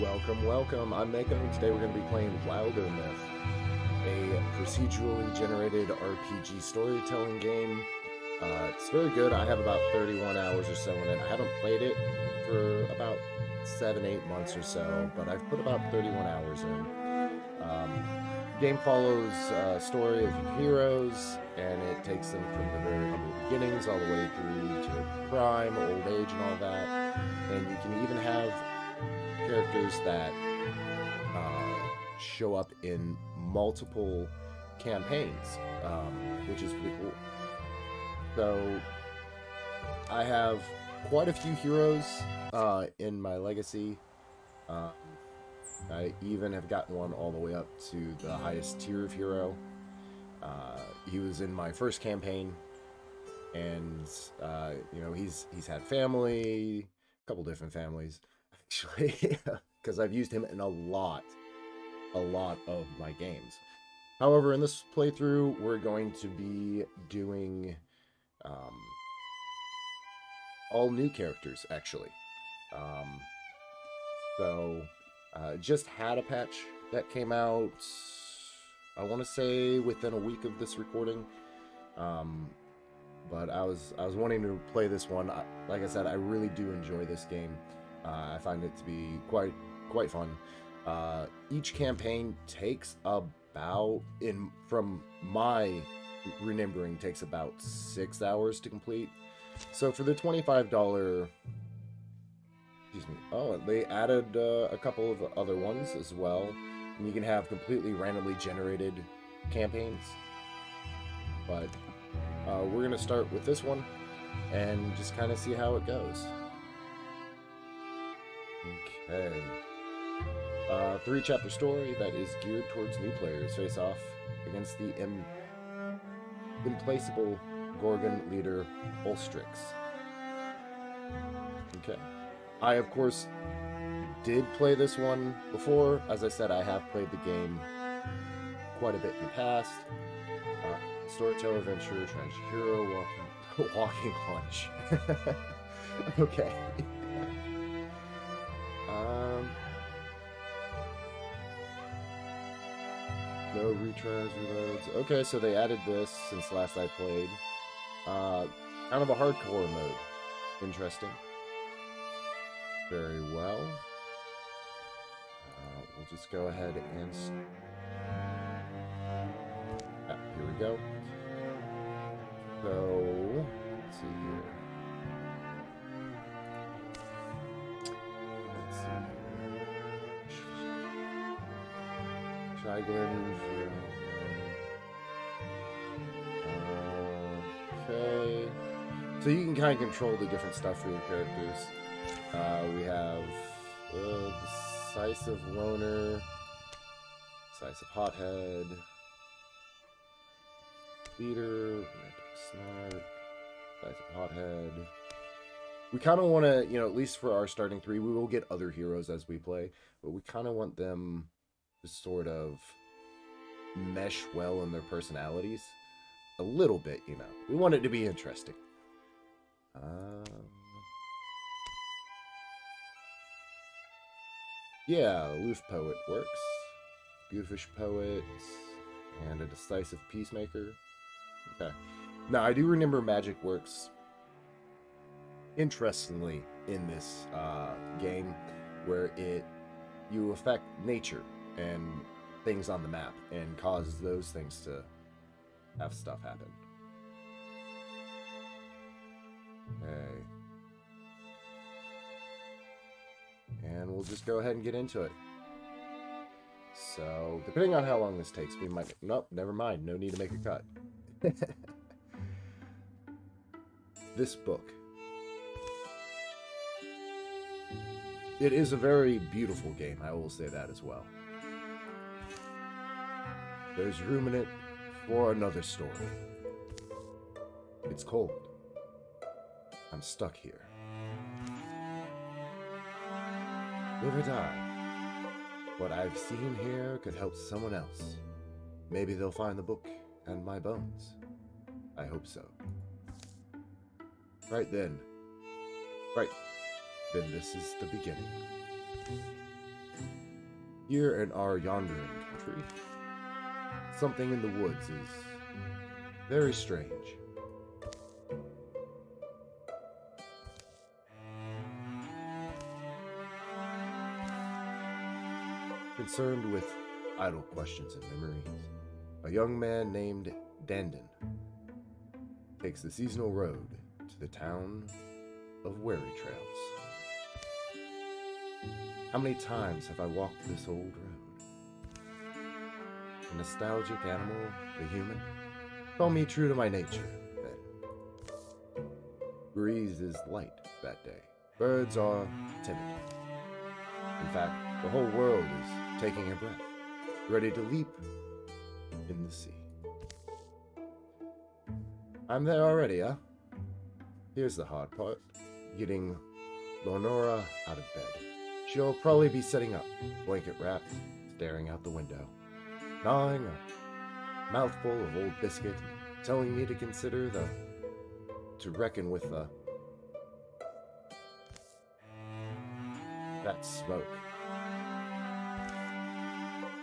Welcome, welcome. I'm Mako, and today we're going to be playing Wildermyth, a procedurally generated RPG storytelling game. Uh, it's very good. I have about 31 hours or so in it. I haven't played it for about seven, eight months or so, but I've put about 31 hours in. Um, game follows a story of heroes, and it takes them from the very humble beginnings all the way through to prime, old age, and all that. And you can even have characters that uh, show up in multiple campaigns, um, which is pretty cool. So I have quite a few heroes uh, in my legacy. Um, I even have gotten one all the way up to the highest tier of hero. Uh, he was in my first campaign, and uh, you know he's he's had family, a couple different families actually, because I've used him in a lot, a lot of my games. However, in this playthrough, we're going to be doing um, all new characters, actually. Um, so, uh, just had a patch that came out, I want to say within a week of this recording. Um, but I was I was wanting to play this one. I, like I said, I really do enjoy this game. Uh, I find it to be quite quite fun. Uh, each campaign takes about in from my remembering takes about six hours to complete. So for the twenty-five dollar, excuse me. Oh, they added uh, a couple of other ones as well, and you can have completely randomly generated campaigns. But uh, we're gonna start with this one and just kind of see how it goes. Okay. Uh, three chapter story that is geared towards new players face off against the Im- implacable Gorgon leader Ulstrix. Okay. I, of course, did play this one before. As I said, I have played the game quite a bit in the past. Uh, storyteller adventure, tragic hero, walking, walking lunch. okay. No retries, reloads. Okay, so they added this since last I played. Uh, kind of a hardcore mode. Interesting. Very well. Uh, we'll just go ahead and... Ah, here we go. So, let's see here. Shiglin. Okay. So you can kind of control the different stuff for your characters. Uh, we have uh, Decisive Loner, Decisive Hothead, Leader, Snark, Decisive Hothead. We kind of want to, you know, at least for our starting three, we will get other heroes as we play, but we kind of want them sort of mesh well in their personalities. A little bit, you know. We want it to be interesting. Um, yeah, Aloof Poet works. Goofish Poet, and a Decisive Peacemaker. Okay. Now, I do remember Magic works interestingly in this uh, game, where it you affect nature and things on the map and cause those things to have stuff happen. Okay. And we'll just go ahead and get into it. So, depending on how long this takes, we might... Nope, never mind. No need to make a cut. this book. It is a very beautiful game, I will say that as well. There's room in it for another story. It's cold. I'm stuck here. Live or die. What I've seen here could help someone else. Maybe they'll find the book and my bones. I hope so. Right then. Right. Then this is the beginning. Here in our yondering country, something in the woods is very strange. Concerned with idle questions and memories, a young man named Dandin takes the seasonal road to the town of Weary Trails. How many times have I walked this old road? A nostalgic animal, the human, call me true to my nature, then. Breeze is light that day. Birds are timid. In fact, the whole world is taking a breath, ready to leap in the sea. I'm there already, huh? Here's the hard part getting Lenora out of bed. She'll probably be sitting up, blanket wrapped, staring out the window, gnawing a mouthful of old biscuit, telling me to consider the. to reckon with the. that smoke.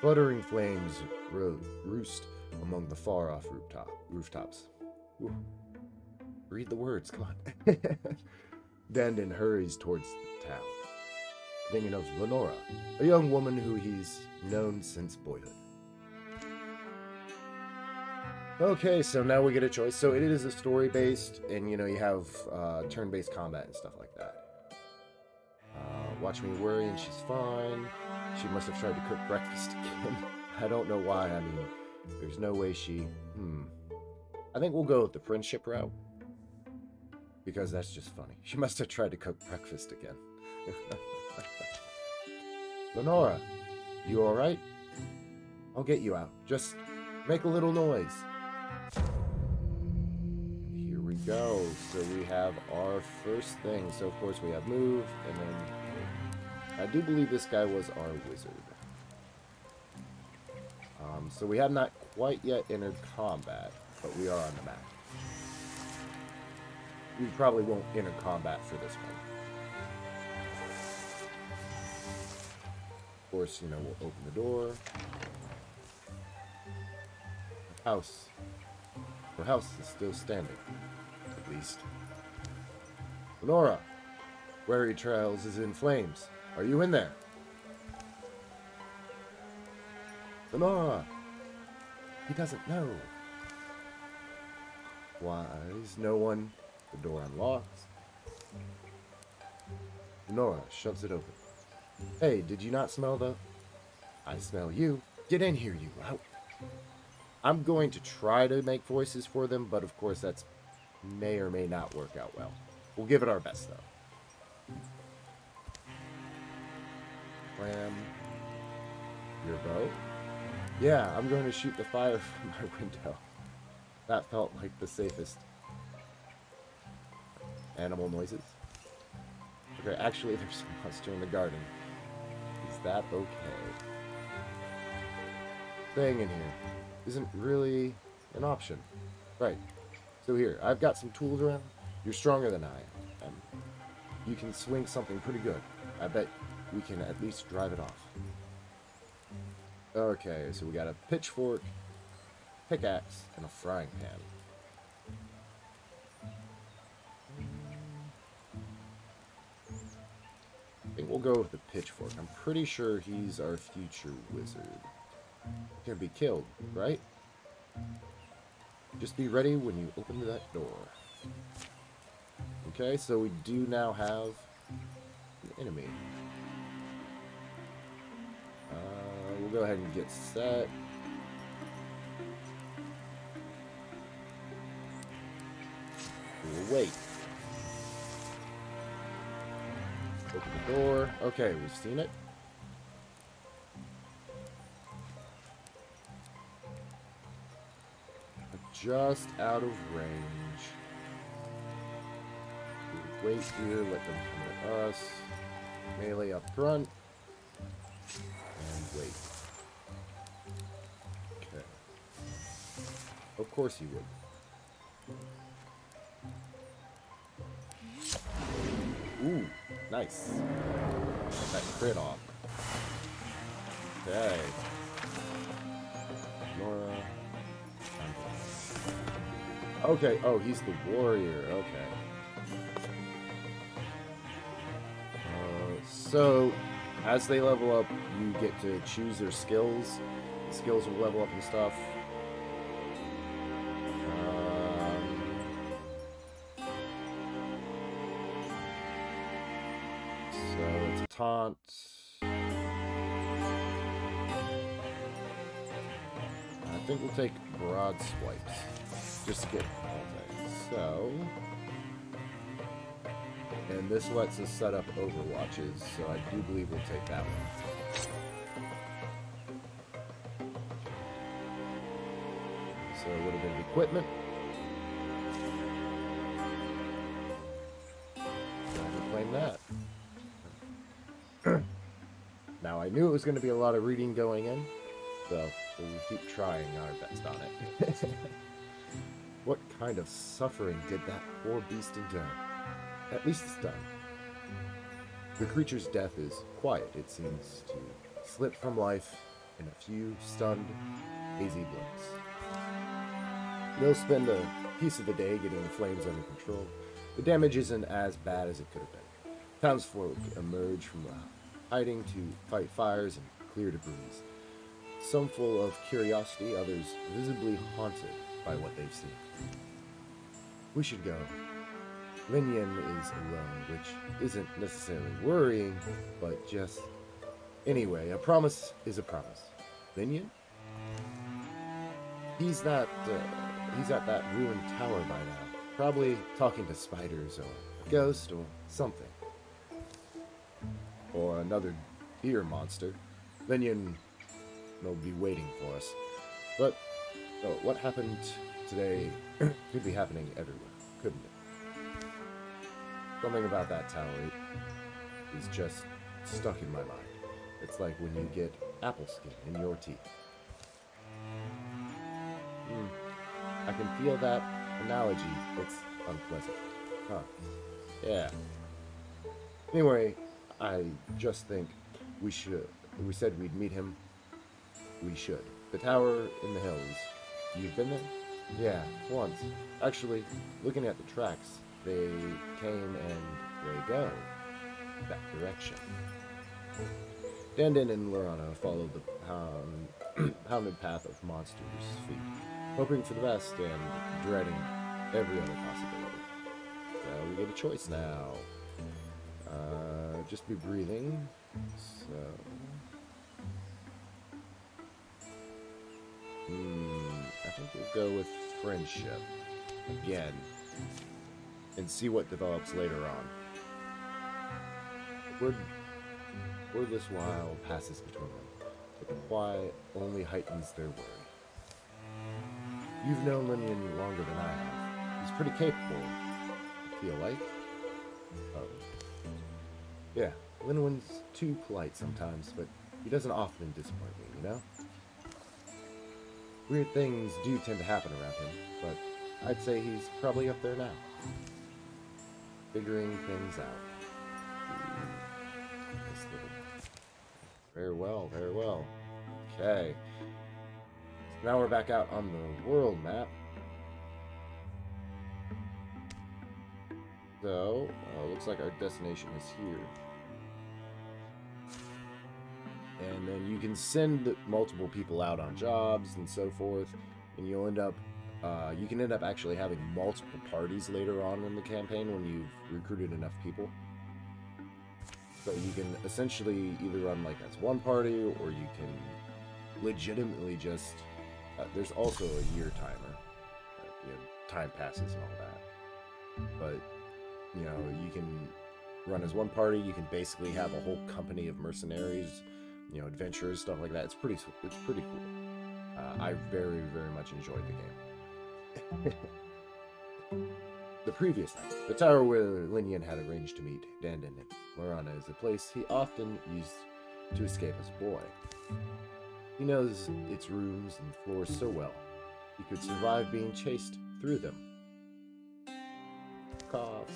Fluttering flames ro- roost among the far off rooftop, rooftops. Ooh. Read the words, come on. Dandin hurries towards the town, thinking of Lenora, a young woman who he's known since boyhood. Okay, so now we get a choice. So it is a story based, and you know, you have uh, turn based combat and stuff like that. Uh, watch me worry, and she's fine. She must have tried to cook breakfast again. I don't know why. I mean, there's no way she. Hmm. I think we'll go with the friendship route because that's just funny. She must have tried to cook breakfast again. Lenora, you alright? I'll get you out. Just make a little noise. Go. So we have our first thing. So of course we have move, and then I do believe this guy was our wizard. Um, so we have not quite yet entered combat, but we are on the map we probably won't enter combat for this one. Of course, you know, we'll open the door. House. The house is still standing, at least. Lenora, Weary Trails is in flames. Are you in there? Lenora! He doesn't know. Why is no one the door unlocks. Nora shoves it open. Hey, did you not smell the... I smell you. Get in here, you lout. I'm going to try to make voices for them, but of course that's may or may not work out well. We'll give it our best, though. Clam. Your bow? Yeah, I'm going to shoot the fire from my window. That felt like the safest animal noises. Okay, actually there's a monster in the garden. Is that okay? Staying in here isn't really an option. Right. So here, I've got some tools around. You're stronger than I am. You can swing something pretty good. I bet we can at least drive it off. Okay, so we got a pitchfork, pickaxe, and a frying pan. I think we'll go with the pitchfork. I'm pretty sure he's our future wizard. Can be killed, right? Just be ready when you open that door. Okay, so we do now have an enemy. Uh, we'll go ahead and get set. We'll wait. Open the door. Okay, we've seen it. Just out of range. Wait here, let them come to us. Melee up front. And wait. Okay. Of course he would. Ooh. Nice. That crit off. Okay. Okay, oh, he's the warrior. Okay. Uh, so, as they level up, you get to choose their skills. The skills will level up and stuff. Um, so it's taunt. I think we'll take broad swipes just get So, and this lets us set up overwatches, so I do believe we'll take that one. So a little bit of equipment. claim that. now I knew it was going to be a lot of reading going in, so we'll keep trying our best on it. what kind of suffering did that poor beast endure? At least it's done. The creature's death is quiet, it seems to slip from life in a few stunned, hazy blinks. They'll spend a piece of the day getting the flames under control. The damage isn't as bad as it could have been. Townsfolk emerge from hiding to fight fires and clear debris. Some full of curiosity, others visibly haunted by what they've seen. We should go. Linian is alone, which isn't necessarily worrying, but just... Anyway, a promise is a promise. Linian? He's not, uh, he's at that ruined tower by now. Probably talking to spiders or a ghost or something. Or another deer monster. Linian will be waiting for us. But oh, what happened today could be happening everywhere, couldn't it? Something about that tower is just stuck in my mind. It's like when you get apple skin in your teeth. Mm. I can feel that analogy. It's unpleasant. Huh. Yeah. Anyway, I just think we should. We said we'd meet him. We should. The tower in the hills. You've been there? Yeah, once. Actually, looking at the tracks, they came and they go. That direction. Dandan and Laurana followed the pound, pounded path of monsters' feet, hoping for the best and dreading every other possibility. We get a choice now. Uh, just be breathing. So. Hmm, we'll go with friendship. Again and see what develops later on. Word, wordless while passes between them, but the quiet only heightens their worry. You've known Linian longer than I have. He's pretty capable, I feel like. Um, yeah, Linian's too polite sometimes, but he doesn't often disappoint me, you know? Weird things do tend to happen around him, but I'd say he's probably up there now figuring things out. Very well, very well. Okay. So now we're back out on the world map. So, uh, looks like our destination is here. And then you can send multiple people out on jobs and so forth, and you'll end up uh, you can end up actually having multiple parties later on in the campaign when you've recruited enough people. So you can essentially either run like as one party, or you can legitimately just. Uh, there's also a year timer. Uh, you know, time passes and all that. But you know, you can run as one party. You can basically have a whole company of mercenaries, you know, adventures, stuff like that. It's pretty. It's pretty cool. Uh, I very, very much enjoyed the game. the previous night, the tower where Linian had arranged to meet Dandan and Laurana is a place he often used to escape as a boy. He knows its rooms and floors so well, he could survive being chased through them. Coughs.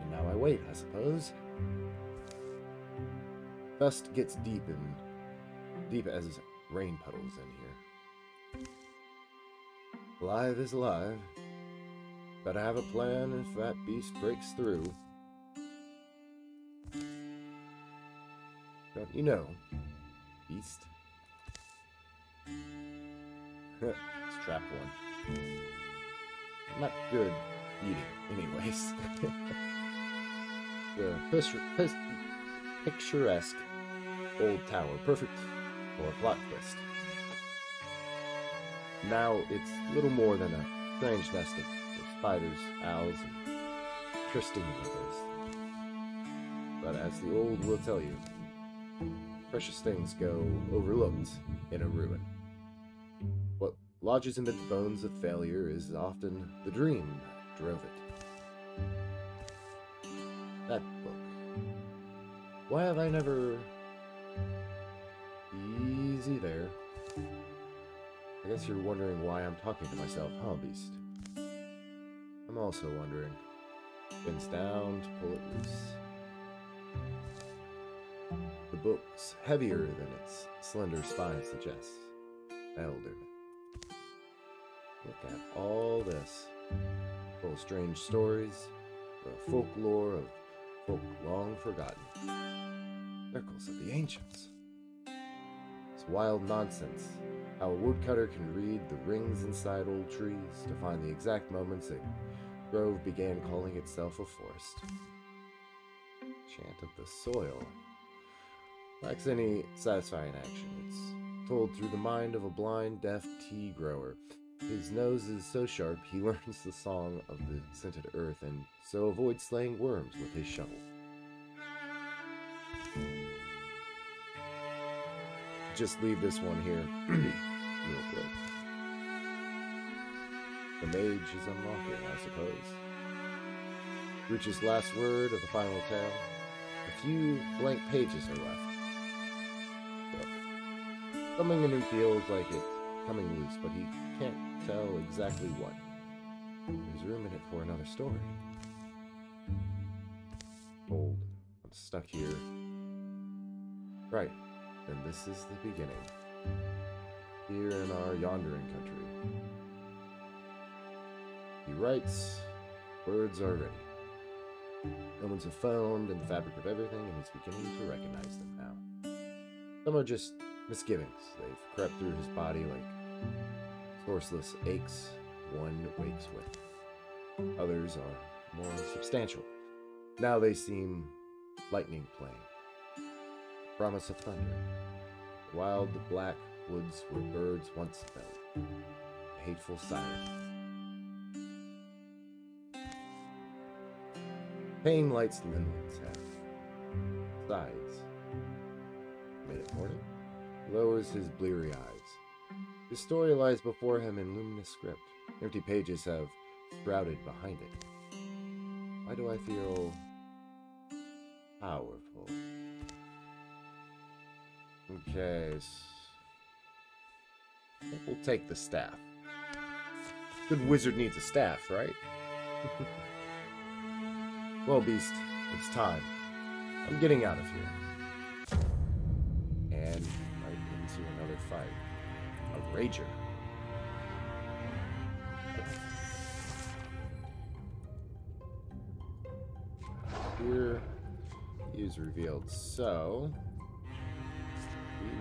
And now I wait, I suppose. Dust gets deep and deep as rain puddles in here. Alive is alive. Gotta have a plan if that beast breaks through. Don't you know, beast? it's trap one. Not good eating, anyways. the picturesque old tower, perfect for a plot twist. Now it's little more than a strange nest of spiders, owls, and trysting lovers. But as the old will tell you, precious things go overlooked in a ruin. What lodges in the bones of failure is often the dream that drove it. That book. Why have I never... There. I guess you're wondering why I'm talking to myself, huh, Beast? I'm also wondering. Bends down to pull it loose. The book's heavier than its slender spine suggests. Elder. Look at all this. Full of strange stories, the folklore of folk long forgotten. Miracles of the ancients. Wild nonsense how a woodcutter can read the rings inside old trees to find the exact moments a grove began calling itself a forest. Chant of the soil. Lacks any satisfying action. It's told through the mind of a blind, deaf tea grower. His nose is so sharp he learns the song of the scented earth and so avoids slaying worms with his shovel. Just leave this one here. real quick. The mage is unlocking, I suppose. Reaches last word of the final tale. A few blank pages are left. Look. Something in him feels like it's coming loose, but he can't tell exactly what. There's room in it for another story. Hold. I'm stuck here. Right. And this is the beginning here in our Yondering country. He writes, words are ready. Elements have found in the fabric of everything, and he's beginning to recognize them now. Some are just misgivings. They've crept through his body like sourceless aches one wakes with. Others are more substantial. Now they seem lightning playing. Promise of thunder. Wild black woods where birds once fell. Hateful silence. Pain lights Linwood's head. Sides. It morning? Lowers his bleary eyes. His story lies before him in luminous script. Empty pages have sprouted behind it. Why do I feel powerful? Okay, We'll take the staff. Good wizard needs a staff, right? well, Beast, it's time. I'm getting out of here. And right into another fight. A Rager. Here is revealed. So,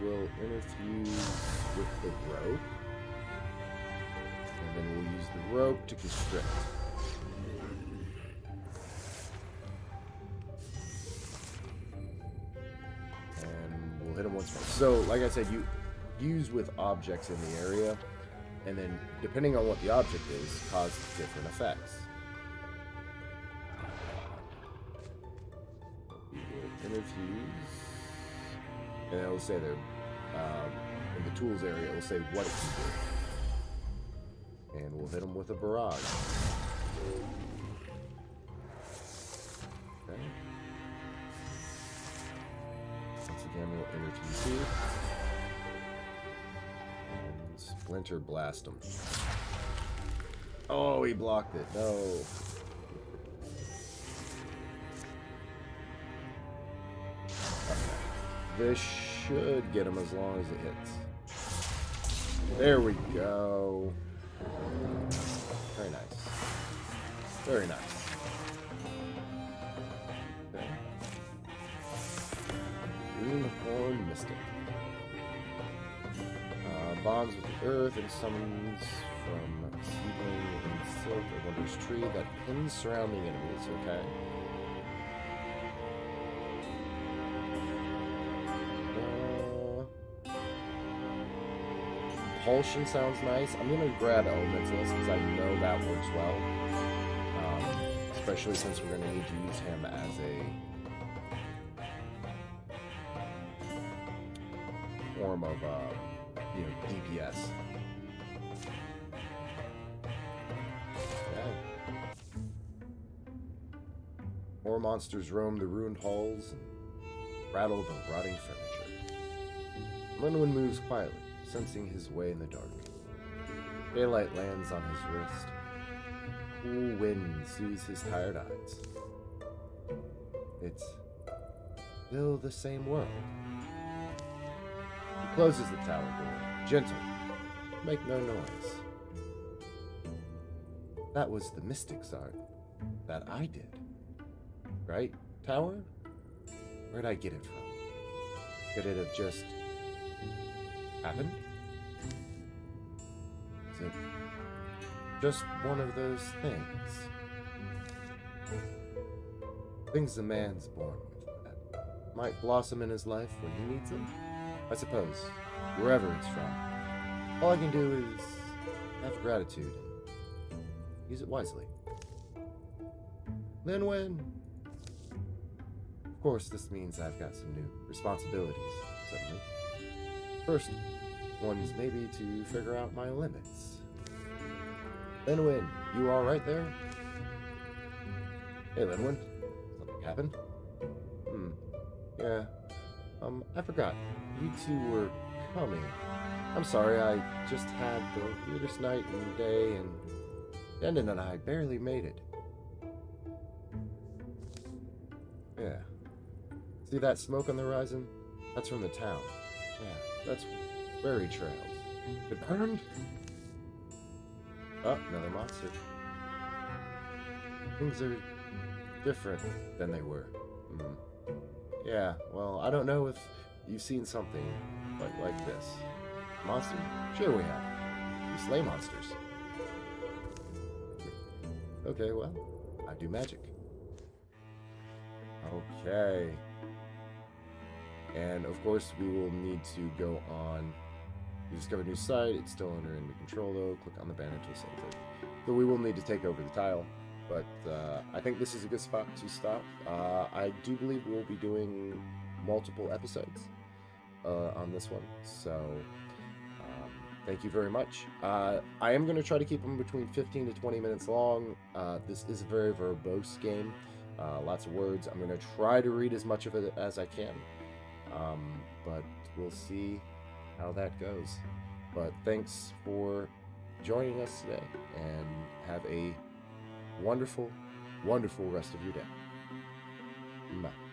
we will interfuse with the rope. And then we'll use the rope to constrict. And we'll hit him once more. So, like I said, you use with objects in the area, and then depending on what the object is, cause different effects. We will interfuse, and it'll say there. Um, in the tools area, it will say what it can do. And we'll hit them with a barrage. Okay. Once again, we'll enter TC. And Splinter blast him. Oh, he blocked it. No. Vish should get him as long as it hits. There we go. Very nice. Very nice. Okay. Greenhorn Mystic. Uh, bonds with the earth and summons from seedling and silk a wondrous tree that pins surrounding enemies, okay? Propulsion sounds nice. I'm gonna grab Elementalist because I know that works well. Um, especially since we're gonna need to use him as a form of, uh, you know, DPS. More monsters roam the ruined halls and rattle the rotting furniture. Linwin moves quietly, sensing his way in the dark. Daylight lands on his wrist. Cool wind soothes his tired eyes. It's still the same world. He closes the tower door, gentle, make no noise. That was the mystic's art that I did. Right, tower? Where'd I get it from? Could it have just happened? Is it just one of those things? Things a man's born with that might blossom in his life when he needs them? I suppose, wherever it's from. All I can do is have gratitude and use it wisely. Then when of course, this means I've got some new responsibilities, suddenly. First one's maybe to figure out my limits. Linwin, you alright there? Hey, Linwin. Something happened? Hmm. Yeah. Um, I forgot. You two were coming. I'm sorry, I just had the weirdest night and day, and Dendon and I barely made it. Yeah. See that smoke on the horizon? That's from the town. Yeah, that's Fairy Trails. It burned? Oh, another monster. Things are different than they were. Hmm. Yeah, well, I don't know if you've seen something like, like this. Monster? Sure we have. We slay monsters. Okay, well, I do magic. Okay. And of course, we will need to go on. We discover a new site. It's still under enemy control, though. Click on the banner to assault it. So we will need to take over the tile. But uh, I think this is a good spot to stop. Uh, I do believe we'll be doing multiple episodes uh, on this one. So um, thank you very much. Uh, I am going to try to keep them between 15 to 20 minutes long. Uh, this is a very verbose game. Uh, lots of words. I'm going to try to read as much of it as I can. Um, but we'll see how that goes. But thanks for joining us today and have a wonderful, wonderful rest of your day. Bye.